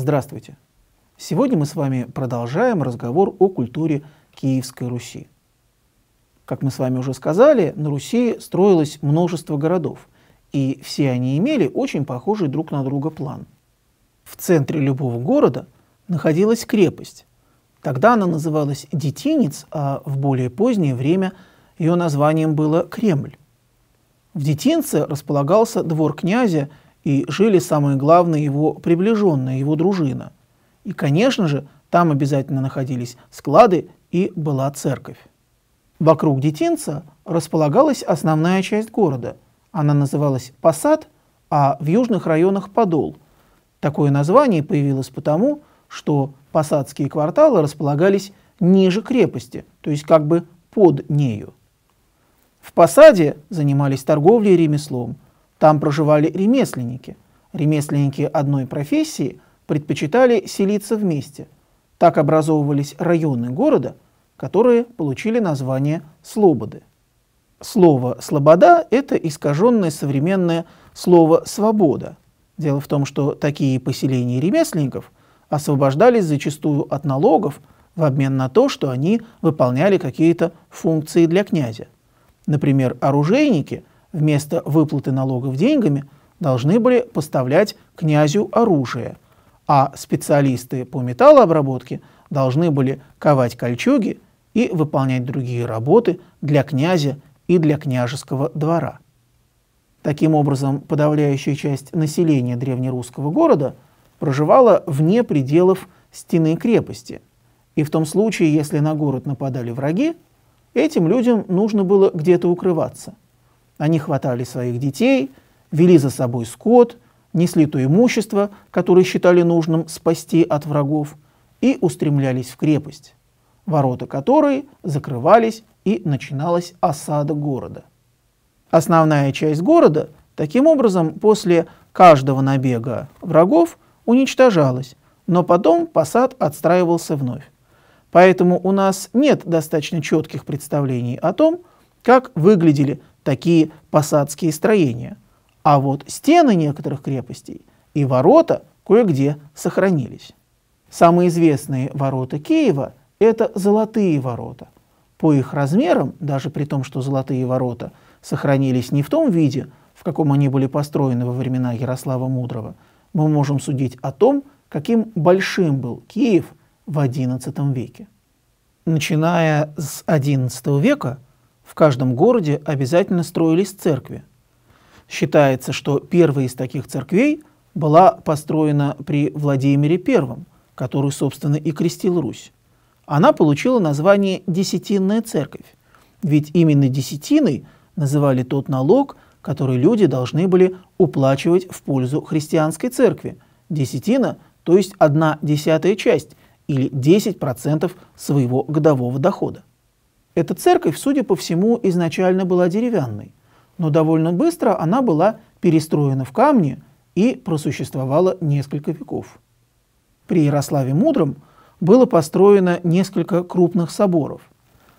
Здравствуйте! Сегодня мы с вами продолжаем разговор о культуре Киевской Руси. Как мы с вами уже сказали, на Руси строилось множество городов, и все они имели очень похожий друг на друга план. В центре любого города находилась крепость. Тогда она называлась Детинец, а в более позднее время ее названием было Кремль. В Детинце располагался двор князя и жили самые главные его приближенные, его дружина. И, конечно же, там обязательно находились склады и была церковь. Вокруг Детинца располагалась основная часть города. Она называлась Посад, а в южных районах Подол. Такое название появилось потому, что посадские кварталы располагались ниже крепости, то есть как бы под нею. В посаде занимались торговлей и ремеслом. Там проживали ремесленники. Ремесленники одной профессии предпочитали селиться вместе. Так образовывались районы города, которые получили название Слободы. Слово «слобода» — это искаженное современное слово «свобода». Дело в том, что такие поселения ремесленников освобождались зачастую от налогов в обмен на то, что они выполняли какие-то функции для князя. Например, оружейники вместо выплаты налогов деньгами должны были поставлять князю оружие, а специалисты по металлообработке должны были ковать кольчуги и выполнять другие работы для князя и для княжеского двора. Таким образом, подавляющая часть населения древнерусского города проживала вне пределов стены крепости. И в том случае, если на город нападали враги, Этим людям нужно было где-то укрываться. Они хватали своих детей, вели за собой скот, несли то имущество, которое считали нужным спасти от врагов, и устремлялись в крепость, ворота которой закрывались и начиналась осада города. Основная часть города таким образом после каждого набега врагов уничтожалась, но потом посад отстраивался вновь. Поэтому у нас нет достаточно четких представлений о том, как выглядели такие посадские строения. А вот стены некоторых крепостей и ворота кое-где сохранились. Самые известные ворота Киева – это золотые ворота. По их размерам, даже при том, что золотые ворота сохранились не в том виде, в каком они были построены во времена Ярослава Мудрого, мы можем судить о том, каким большим был Киев – в XI веке. Начиная с XI века в каждом городе обязательно строились церкви. Считается, что первая из таких церквей была построена при Владимире I, который, собственно, и крестил Русь. Она получила название «Десятинная церковь», ведь именно десятиной называли тот налог, который люди должны были уплачивать в пользу христианской церкви. Десятина, то есть одна десятая часть или 10% своего годового дохода. Эта церковь, судя по всему, изначально была деревянной, но довольно быстро она была перестроена в камни и просуществовала несколько веков. При Ярославе Мудром было построено несколько крупных соборов.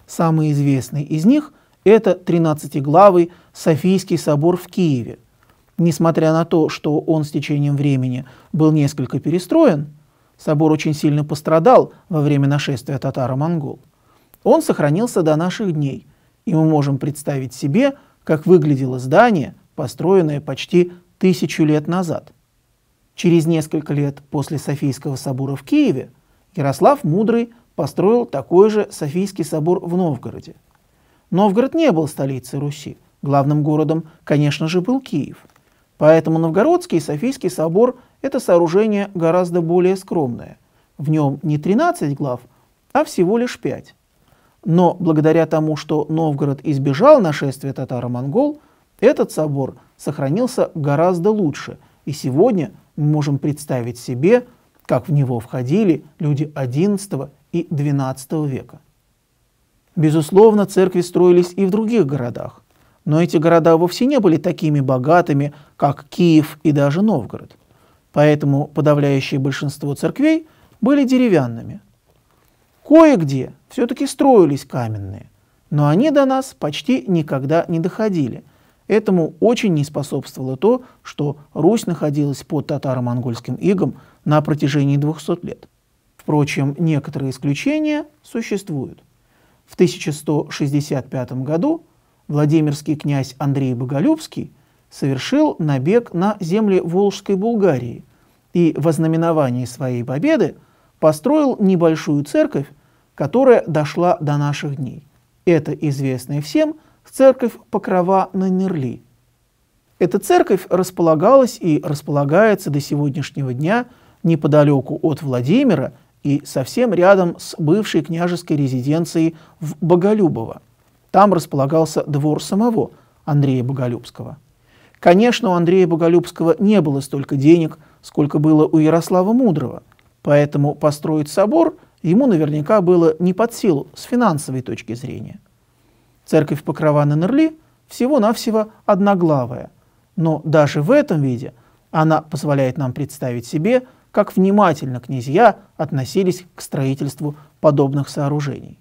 Самый известный из них – это 13-главый Софийский собор в Киеве. Несмотря на то, что он с течением времени был несколько перестроен – Собор очень сильно пострадал во время нашествия татаро-монгол. Он сохранился до наших дней, и мы можем представить себе, как выглядело здание, построенное почти тысячу лет назад. Через несколько лет после Софийского собора в Киеве Ярослав Мудрый построил такой же Софийский собор в Новгороде. Новгород не был столицей Руси. Главным городом, конечно же, был Киев. Поэтому Новгородский Софийский собор это сооружение гораздо более скромное. В нем не 13 глав, а всего лишь 5. Но благодаря тому, что Новгород избежал нашествия татаро-монгол, этот собор сохранился гораздо лучше. И сегодня мы можем представить себе, как в него входили люди XI и XII века. Безусловно, церкви строились и в других городах, но эти города вовсе не были такими богатыми, как Киев и даже Новгород. Поэтому подавляющее большинство церквей были деревянными. Кое-где все-таки строились каменные, но они до нас почти никогда не доходили. Этому очень не способствовало то, что Русь находилась под татаро-монгольским игом на протяжении 200 лет. Впрочем, некоторые исключения существуют. В 1165 году Владимирский князь Андрей Боголюбский совершил набег на земли Волжской Булгарии и в ознаменовании своей победы построил небольшую церковь, которая дошла до наших дней. Это известная всем церковь Покрова на Нерли. Эта церковь располагалась и располагается до сегодняшнего дня неподалеку от Владимира и совсем рядом с бывшей княжеской резиденцией в Боголюбово. Там располагался двор самого Андрея Боголюбского. Конечно, у Андрея Боголюбского не было столько денег, сколько было у Ярослава Мудрого, поэтому построить собор ему наверняка было не под силу с финансовой точки зрения. Церковь Покрова на Нерли всего-навсего одноглавая, но даже в этом виде она позволяет нам представить себе, как внимательно князья относились к строительству подобных сооружений.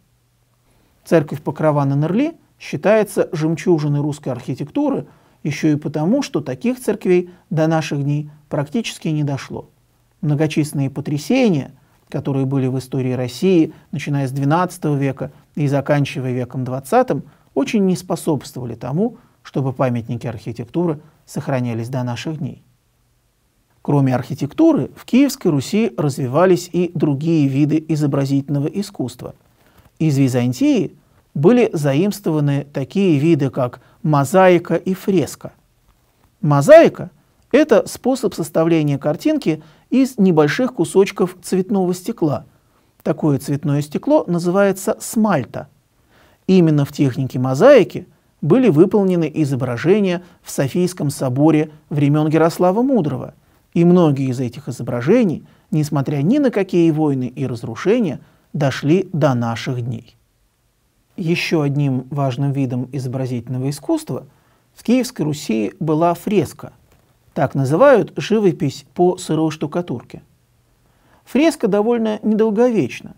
Церковь Покрова на Нерли считается жемчужиной русской архитектуры еще и потому, что таких церквей до наших дней практически не дошло. Многочисленные потрясения, которые были в истории России, начиная с XII века и заканчивая веком XX, очень не способствовали тому, чтобы памятники архитектуры сохранялись до наших дней. Кроме архитектуры, в Киевской Руси развивались и другие виды изобразительного искусства. Из Византии были заимствованы такие виды, как мозаика и фреска. Мозаика – это способ составления картинки из небольших кусочков цветного стекла. Такое цветное стекло называется смальта. Именно в технике мозаики были выполнены изображения в Софийском соборе времен Ярослава Мудрого – и многие из этих изображений, несмотря ни на какие войны и разрушения, дошли до наших дней. Еще одним важным видом изобразительного искусства в Киевской Руси была фреска. Так называют живопись по сырой штукатурке. Фреска довольно недолговечна,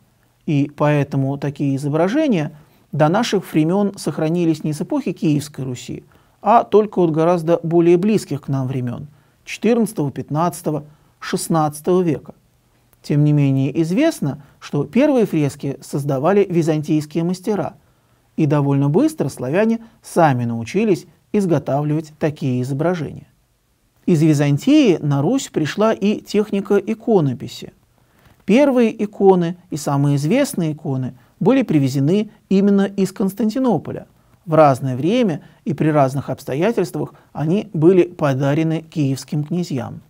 и поэтому такие изображения до наших времен сохранились не с эпохи Киевской Руси, а только от гораздо более близких к нам времен – XIV, XV, XVI века. Тем не менее известно, что первые фрески создавали византийские мастера, и довольно быстро славяне сами научились изготавливать такие изображения. Из Византии на Русь пришла и техника иконописи. Первые иконы и самые известные иконы были привезены именно из Константинополя, в разное время и при разных обстоятельствах они были подарены киевским князьям.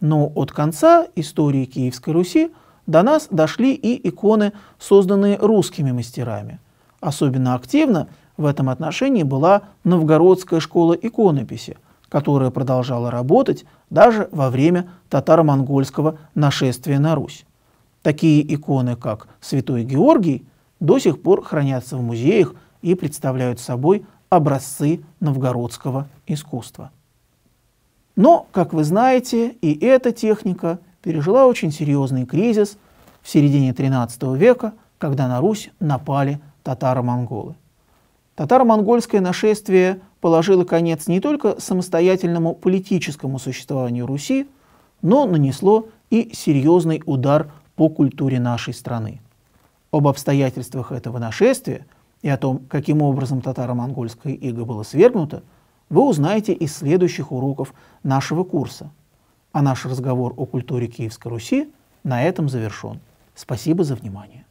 Но от конца истории Киевской Руси до нас дошли и иконы, созданные русскими мастерами. Особенно активно в этом отношении была Новгородская школа иконописи, которая продолжала работать даже во время татаро-монгольского нашествия на Русь. Такие иконы, как Святой Георгий, до сих пор хранятся в музеях и представляют собой образцы новгородского искусства. Но, как вы знаете, и эта техника пережила очень серьезный кризис в середине XIII века, когда на Русь напали татаро-монголы. Татаро-монгольское нашествие положило конец не только самостоятельному политическому существованию Руси, но нанесло и серьезный удар по культуре нашей страны. Об обстоятельствах этого нашествия – и о том, каким образом татаро-монгольское иго было свергнуто, вы узнаете из следующих уроков нашего курса. А наш разговор о культуре Киевской Руси на этом завершен. Спасибо за внимание.